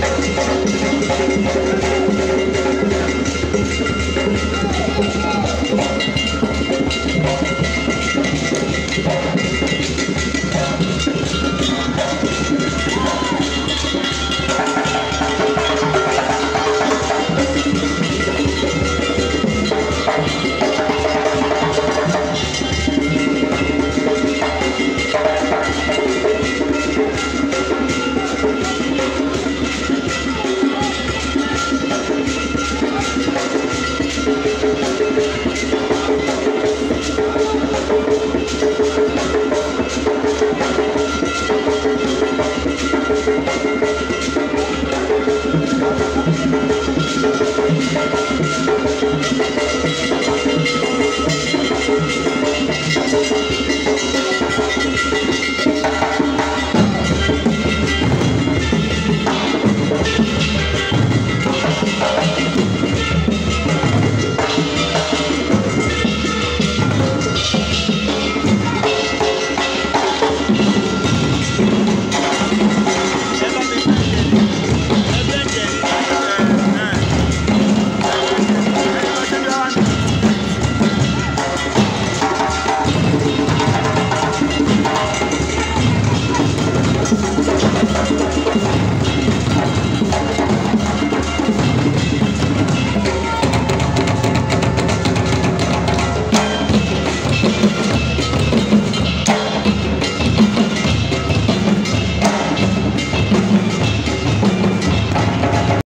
Thank you. Música